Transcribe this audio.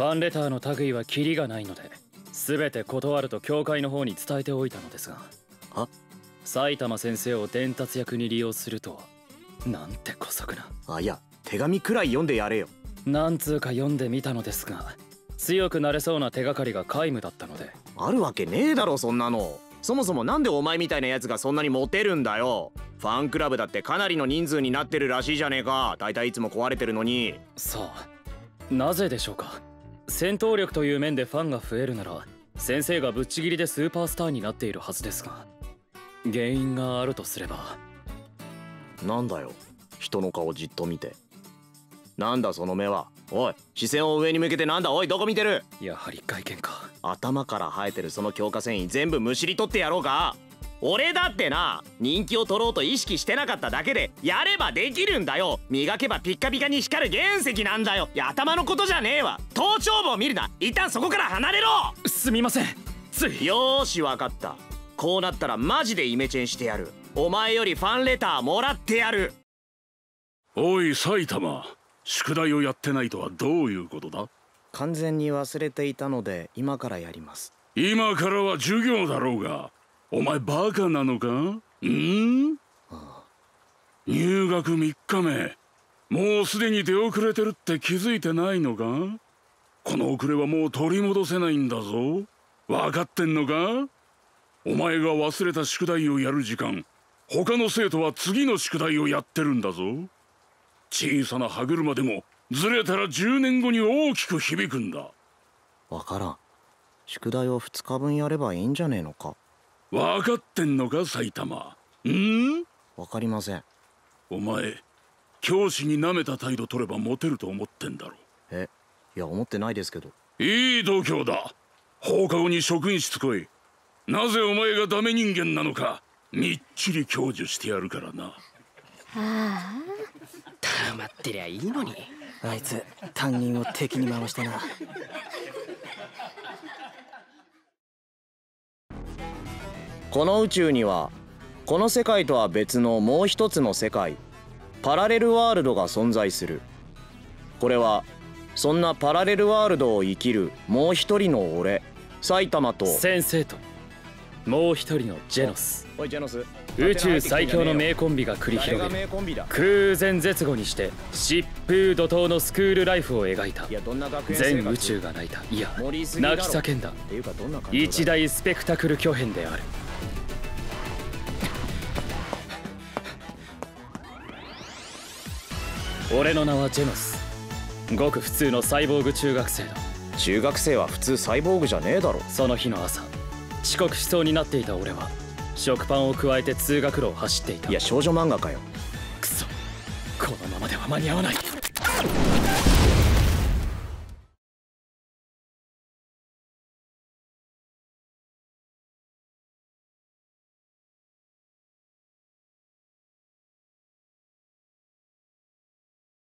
ファンレターの類はキリがないので全て断ると教会の方に伝えておいたのですがは？埼玉先生を伝達役に利用するとはなんて姑息な。あいや手紙くらい読んでやれよ。何通か読んでみたのですが強くなれそうな手がかりが皆無だったので。あるわけねえだろそんなの。そもそもなんでお前みたいなやつがそんなにモテるんだよ。ファンクラブだってかなりの人数になってるらしいじゃねえか。大体いつも壊れてるのに。さあなぜでしょうか？戦闘力という面でファンが増えるなら先生がぶっちぎりでスーパースターになっているはずですが原因があるとすれば。なんだよ。人の顔じっと見て。なんだその目は。おい視線を上に向けてなんだ。おいどこ見てる。やはり外見か。頭から生えてるその強化繊維全部むしり取ってやろうか俺だってな人気を取ろうと意識してなかっただけでやればできるんだよ。磨けばピッカピカに光る原石なんだよ。いや頭のことじゃねえわ。頭頂部を見るな。一旦そこから離れろ。すみません。つい。よーしわかった。こうなったらマジでイメチェンしてやる。お前よりファンレターもらってやる。おい埼玉。宿題をやってないとはどういうことだ？完全に忘れていたので今からやります。今からは授業だろうがお前バカなのか？ん？入学3日目。もうすでに出遅れてるって気づいてないのか？この遅れはもう取り戻せないんだぞ。分かってんのか？お前が忘れた宿題をやる時間。他の生徒は次の宿題をやってるんだぞ。小さな歯車でもずれたら10年後に大きく響くんだ。わからん。宿題を2日分やればいいんじゃねえのか？分かってんのか埼玉？ん？わかりません。お前教師に舐めた態度取ればモテると思ってんだろ。えいや思ってないですけど。いい度胸だ。放課後に職員室来い。なぜお前がダメ人間なのかみっちり享受してやるからな。ああ。黙ってりゃいいのに。あいつ担任を敵に回したなこの宇宙にはこの世界とは別のもう一つの世界パラレルワールドが存在する。これはそんなパラレルワールドを生きるもう一人の俺埼玉と。先生ともう一人のジェノス。宇宙最強の名コンビが繰り広げる。空前絶後にして疾風怒涛のスクールライフを描いた。全宇宙が泣いた。いや泣き叫んだ。一大スペクタクル巨編である俺の名はジェノス。ごく普通のサイボーグ中学生だ。中学生は普通サイボーグじゃねえだろ。その日の朝。遅刻しそうになっていた俺は。食パンを加えて通学路を走っていた。いや少女漫画かよ。くそ。このままでは間に合わない